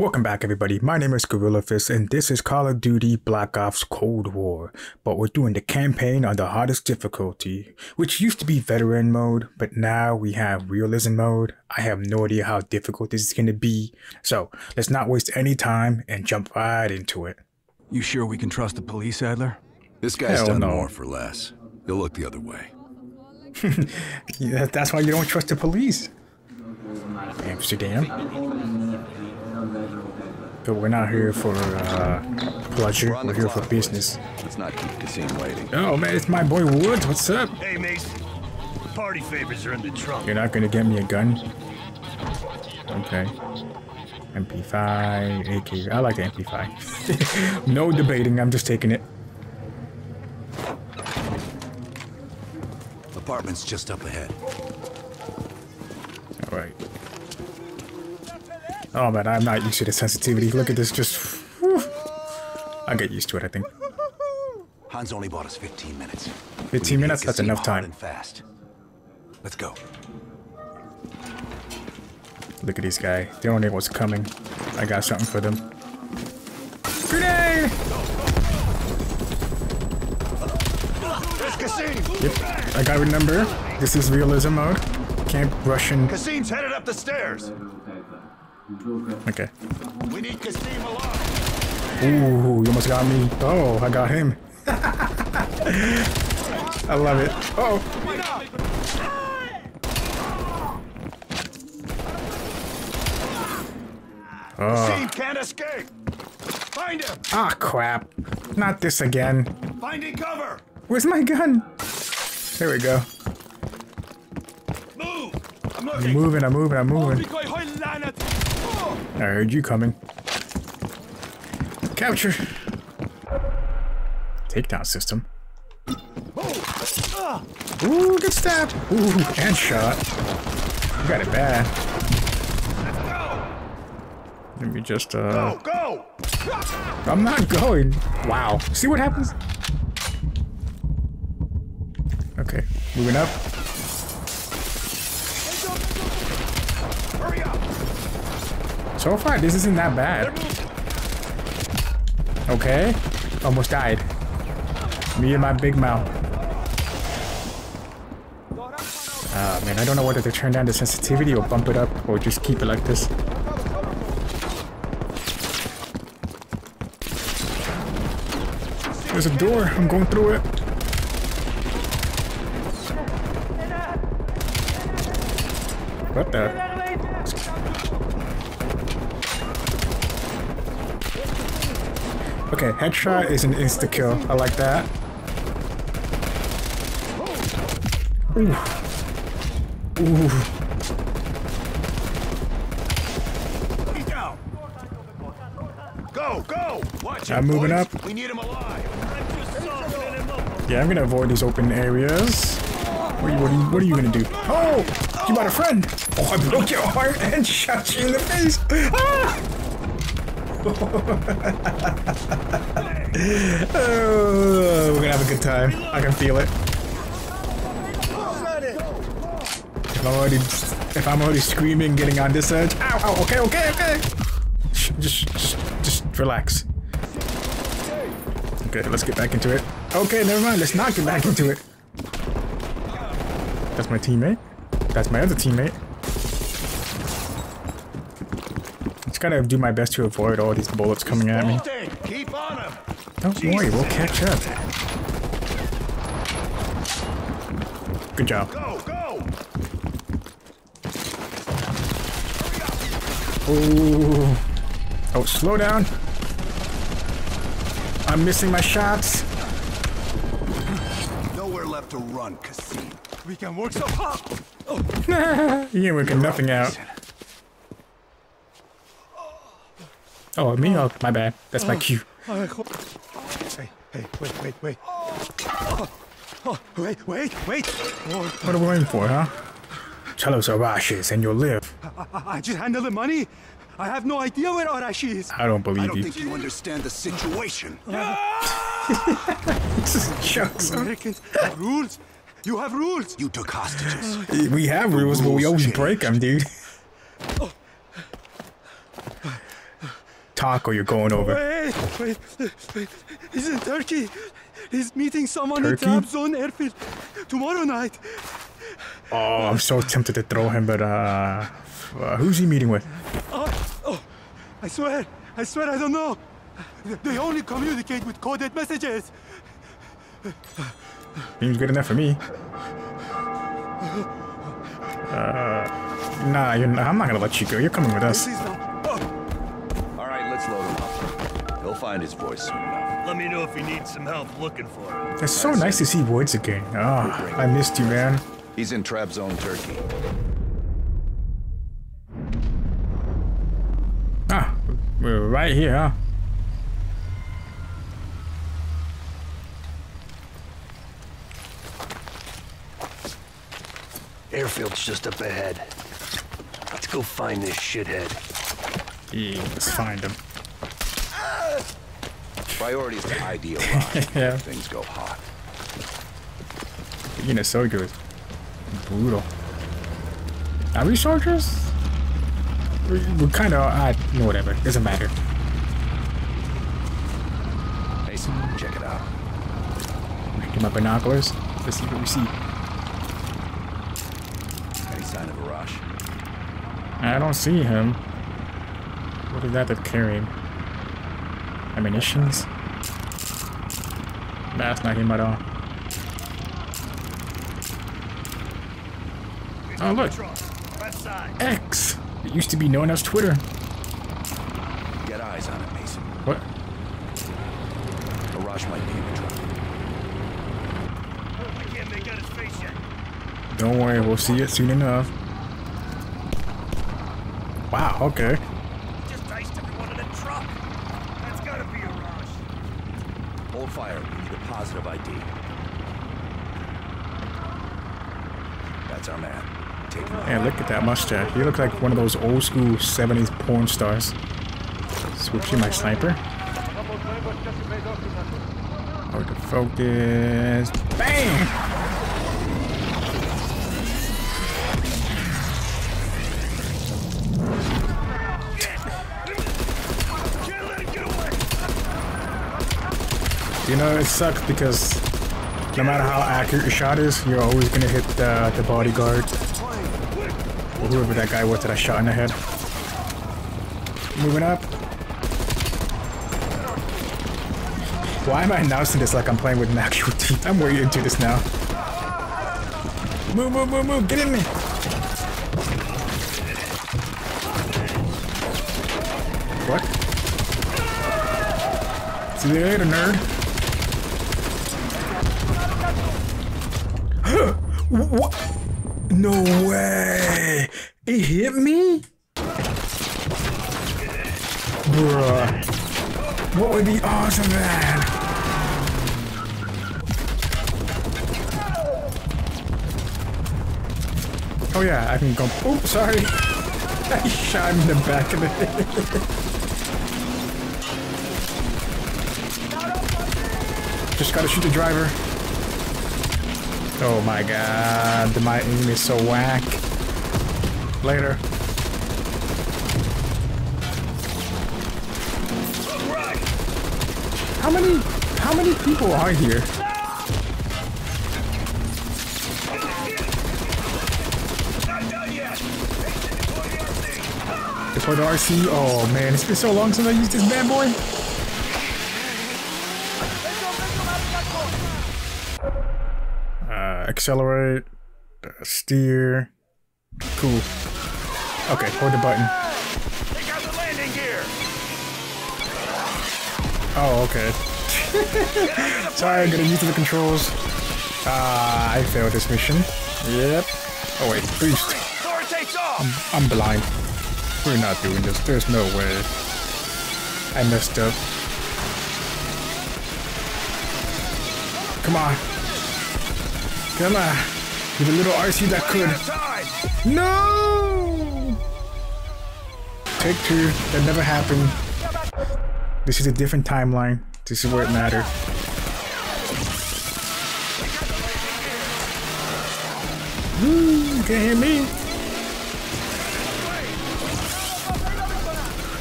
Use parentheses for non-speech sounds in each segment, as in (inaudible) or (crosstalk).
Welcome back everybody, my name is Gorilla Fist and this is Call of Duty Black Ops Cold War, but we're doing the campaign on the hardest difficulty, which used to be veteran mode, but now we have realism mode. I have no idea how difficult this is going to be, so let's not waste any time and jump right into it. You sure we can trust the police, Adler? This guy's Hell done no. more for less. He'll look the other way. (laughs) Yeah, that's why you don't trust the police. Amsterdam. But we're not here for uh, pleasure, We're we're here for business. Let's not keep Kasim waiting. Oh man, it's my boy Woods, what's up? Hey, Mace. Party favors are in the trunk. You're not gonna get me a gun? Okay. MP5, AK. I like the MP5. (laughs) no debating, I'm just taking it. Apartment's just up ahead. Alright. Oh man, I'm not used to the sensitivity. Look at this, just. whew. I'll get used to it, I think. Hans only bought us 15 minutes. 15 We minutes? That's enough time. and fast. Let's go. Look at these guys. They don't know what's coming. I got something for them. Grenade! There's Kasim! Yep. I gotta remember, this is realism mode. Can't rush in. Kasim's headed up the stairs! Okay. We need Kasim alive! Ooh, you almost got me. Oh, I got him. (laughs) I love it. Oh, Kasim can't escape! Find him! ah, crap. Not this again. Finding cover! Where's my gun? There we go. Move! I'm I'm moving, I'm moving, I'm moving. I heard you coming. Capture. Takedown system. Ooh, good stab. Ooh, and shot. You got it bad. Let me just, uh... Go, go! I'm not going. Wow. See what happens? Okay, moving up. Up! So far, this isn't that bad. Okay, almost died. Me and my big mouth. Ah man, I don't know whether to turn down the sensitivity or bump it up or just keep it like this. There's a door. I'm going through it. What the? Okay, headshot is an insta kill. I like that. Ooh. Ooh. He's down! Go, go! Watch I'm moving boys. up. We need him alive! Yeah, I'm gonna avoid these open areas. What are you, what are you, what are you gonna do? Oh! You bought a friend! Oh, I broke your heart and (laughs) shot you in the face! Ah! Oh, we're gonna have a good time. I can feel it. If I'm already, if I'm already screaming, getting on this edge. Ow! Ow! Okay! Okay! Okay! Just, just, just relax. Okay, let's get back into it. Okay, never mind. Let's not get back into it. That's my teammate. That's my other teammate. Just gotta do my best to avoid all these bullets coming at me. Stay! Keep on him! Don't worry, we'll catch up. Good job. Go, go! Ooh. Oh, slow down. I'm missing my shots. Nowhere left to run, Kasim. We can work so hard! Oh, yeah. You ain't working nothing out. Oh, me? Oh, my bad. That's my oh. cue. Oh, hey, hey, wait, wait, wait. Oh, oh wait, wait, wait! Oh, What are we waiting for, huh? Tell us Arash is and you'll live. I, I just handled the money. I have no idea where Arash is. I don't I believe don't you. think you understand the situation. (laughs) This is jokes. Americans have rules. You have rules. You took hostages. We have rules, but we always changed. break them, dude. talk or you're going over. Wait, wait, wait. He's in Turkey. He's meeting someone Turkey? in Trabzon airfield tomorrow night. Oh, I'm so tempted to throw him, but uh, uh who's he meeting with? Oh, oh, I swear, I swear I don't know. They only communicate with coded messages. Seems good enough for me. Uh, nah, you're not, I'm not gonna let you go. You're coming with us. Find his voice soon enough. Let me know if he needs some help looking for him. It's so nice to see Woods again. Oh, I missed you, man. He's in Trabzon, Turkey. Ah, we're right here, huh? Airfield's just up ahead. Let's go find this shithead. Yeah, let's find him. Priority is to ID Orion. (laughs) Yeah. Things go hot. You know, so good. Brutal. Are we soldiers? We- We're kind of, uh, no, whatever. Doesn't matter. Mason, check it out. Get my binoculars. Let's see what we see. Any sign of Arash? I don't see him. What is that they're carrying? Ammunitions? That's not him at all. Oh, look. X! It used to be known as Twitter. Get eyes on it, Mason. What? Arash might be in the truck. I can't make out his face yet. Don't worry, we'll see it soon enough. Wow, okay. Just diced everyone in the truck. That's gotta be Arash. Hold fire. We need a positive ID. That's our man. Take him out. Look at that mustache. He looks like one of those old school 70s porn stars. Switching my sniper. Or the focus. Bam! You know, it sucks because no matter how accurate your shot is, you're always gonna hit the, the bodyguard. Or whoever that guy was that I shot in the head. Moving up. Why am I announcing this like I'm playing with an actual (laughs) team? I'm way into this now. Move, move, move, move, get in me! What? See you later, nerd. What? No way! It hit me? Bruh. What would be awesome, man? Oh yeah, I can go. Oh, sorry. (laughs) I shot him in the back of the. (laughs) Just gotta shoot the driver. Oh my god, my aim is so whack. Later. How many how many people are here? Deploy the RC. Oh man, it's been so long since I used this bad boy. Uh, accelerate, uh, steer. Cool. Okay, hold the button. Take out the landing gear. Oh, okay. (laughs) Sorry, I'm gonna use the controls. Ah, I failed this mission. Yep. Oh wait, boost. Door takes off. I'm blind. We're not doing this. There's no way. I messed up. Come on. Come on. With a little RC that could. No! Take two. That never happened. This is a different timeline. This is where it mattered. Woo, can't hear me.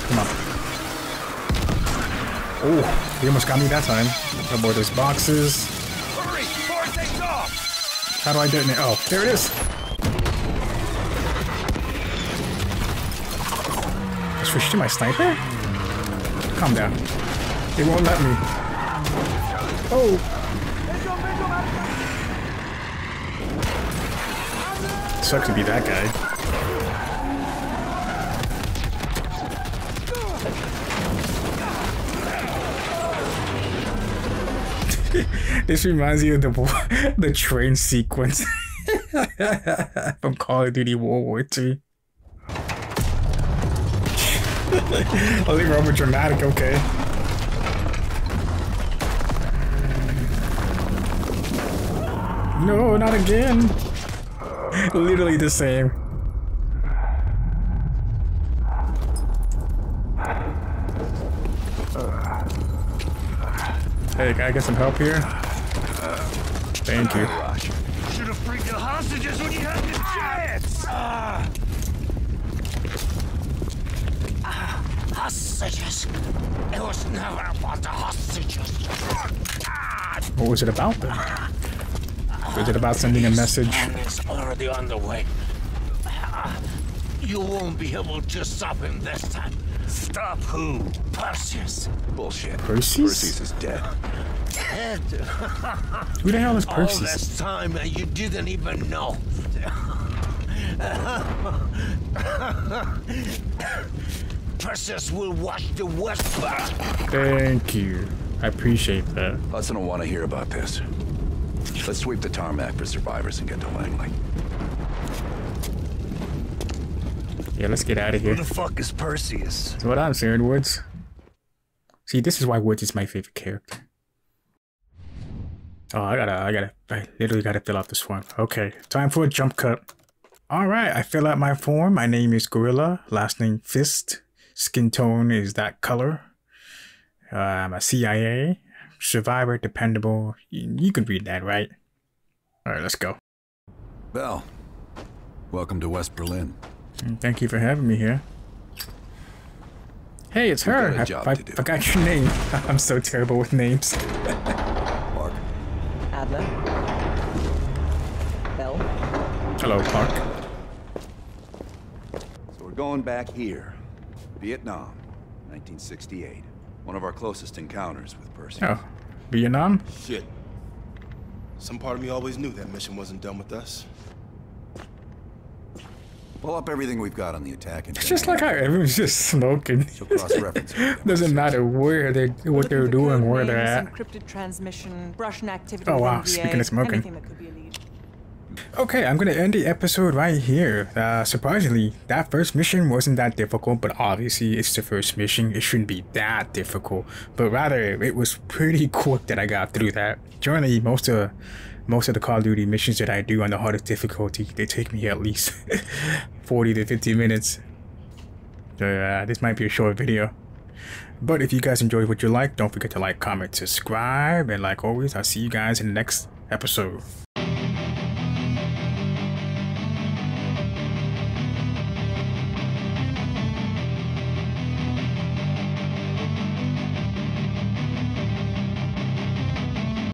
Come on. Oh, he almost got me that time. About those boxes. How do I detonate? Oh, there it is. Switch to my sniper? Calm down. It won't let me. Oh. Sucks to be that guy. (laughs) this reminds me of the (laughs) the train sequence (laughs) from Call of Duty World War II. I think Robert dramatic, okay. No, not again. Literally the same. Hey, can I get some help here? Thank you. Should have freed the hostages when you had the chance! Hostages. It was never about the hostages. What was it about then? Was it about sending a message? It's already on the way. You won't be able to stop him this time. Stop who? Perseus. Bullshit. Perseus? Perseus is dead. Dead. Who the hell is Perseus? All Perseus? this time and you didn't even know. (laughs) Perseus will watch the West back. Thank you. I appreciate that. Hudson don't want to hear about this. Let's sweep the tarmac for survivors and get to Langley. Yeah, let's get out of here. Who here. the fuck is Perseus? That's what I'm saying, Woods. See, this is why Woods is my favorite character. Oh, I gotta, I gotta, I literally gotta fill out this form. Okay, time for a jump cut. Alright, I fill out my form. My name is Gorilla, last name Fist. Skin tone is that color. Uh, I'm a CIA. Survivor, dependable. You, you can read that, right? Alright, let's go. Bell, welcome to West Berlin. And Thank you for having me here. Hey, it's We've her. got a I, job I to do. forgot your name. (laughs) I'm so terrible with names. Mark, Adler. Bell. Hello, Park. so we're going back here. Vietnam, 1968. One of our closest encounters with Perseus. Oh, Vietnam? Shit. Some part of me always knew that mission wasn't done with us. Pull up everything we've got on the attack. It's just like how everyone's just (laughs) smoking. (laughs) Doesn't matter where they, what they're Looking doing, where they're at. Encrypted transmission, Russian activity. Oh, wow, speaking of smoking. Anything that could be a lead. Okay, I'm gonna end the episode right here. Uh, surprisingly, that first mission wasn't that difficult, but obviously it's the first mission. It shouldn't be that difficult, but rather it was pretty (laughs) quick that I got through that. Generally, most of most of the Call of Duty missions that I do on the hardest difficulty, they take me at least (laughs) 40 to 50 minutes. So uh, this might be a short video. But if you guys enjoyed what you like, don't forget to like, comment, subscribe, and like always, I'll see you guys in the next episode.